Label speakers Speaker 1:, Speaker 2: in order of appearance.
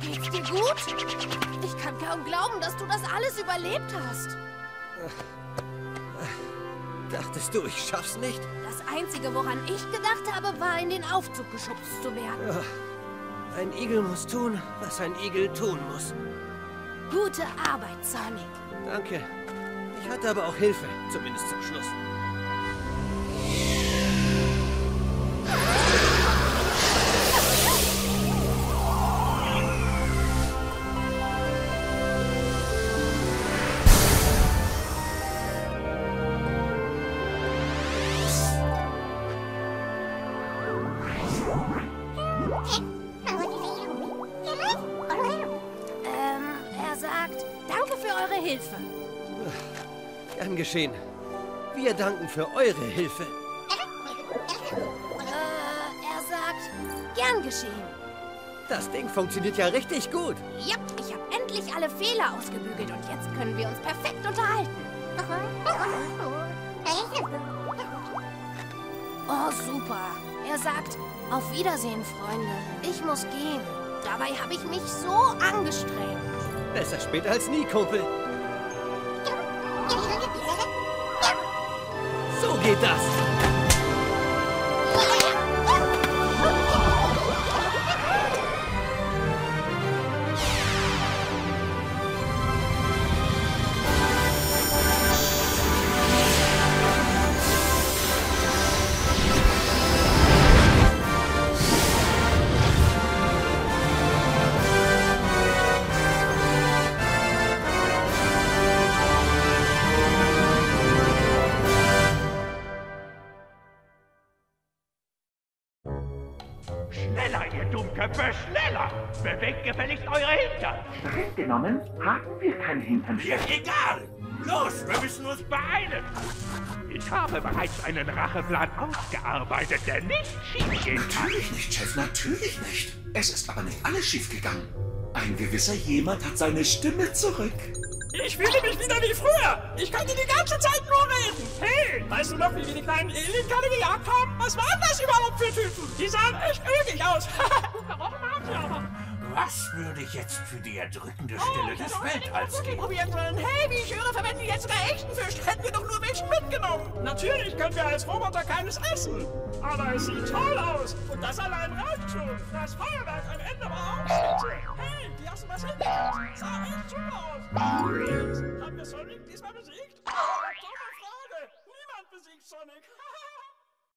Speaker 1: Geht's dir gut? Ich kann kaum glauben, dass du das alles überlebt hast.
Speaker 2: Dachtest du, ich schaff's nicht?
Speaker 1: Das Einzige, woran ich gedacht habe, war, in den Aufzug geschubst zu werden.
Speaker 2: Ein Igel muss tun, was ein Igel tun muss.
Speaker 1: Gute Arbeit, Sonic.
Speaker 2: Danke. Ich hatte aber auch Hilfe, zumindest zum Schluss.
Speaker 1: Ähm, er sagt, danke für eure Hilfe.
Speaker 2: Gern geschehen. Wir danken für eure Hilfe.
Speaker 1: Äh, er sagt, gern geschehen.
Speaker 2: Das Ding funktioniert ja richtig gut.
Speaker 1: Ja, ich habe endlich alle Fehler ausgebügelt und jetzt können wir uns perfekt unterhalten. Oh, super. Er sagt, auf Wiedersehen, Freunde. Ich muss gehen. Dabei habe ich mich so angestrengt.
Speaker 2: Besser später als nie, Kumpel. So geht das.
Speaker 3: Schneller, ihr Dummköpfe, schneller! Bewegt gefälligst eure Hintern!
Speaker 4: Streng genommen haben wir kein Hinternstück.
Speaker 3: Ist egal! Los, wir müssen uns beeilen! Ich habe bereits einen Racheplan ausgearbeitet, der nicht schiefgehen kann.
Speaker 4: Natürlich nicht, Chef, natürlich nicht. Es ist aber nicht alles schiefgegangen. Ein gewisser jemand hat seine Stimme zurück.
Speaker 5: Ich fühle mich wieder wie früher. Ich könnte die ganze Zeit nur weißt du noch, wie wir die kleinen Alienkerle gejagt haben? Was waren das überhaupt für Typen? Die sahen echt ölig aus.
Speaker 3: Was würde jetzt für die erdrückende Stille des Weltalls gehen?
Speaker 5: probieren sollen. Hey, wie ich höre, verwenden die jetzt sogar echten Fisch. Hätten wir doch nur welchen mitgenommen. Natürlich können wir als Roboter keines essen. Aber es sieht toll aus. Und das allein reicht schon. Das Feuerwerk am Ende war auch spitze. Hey, die hast du was hingekriegt. Sah echt super aus. Übrigens, haben wir Sonic diesmal besiegt? Dumme Frage. Niemand besiegt Sonic.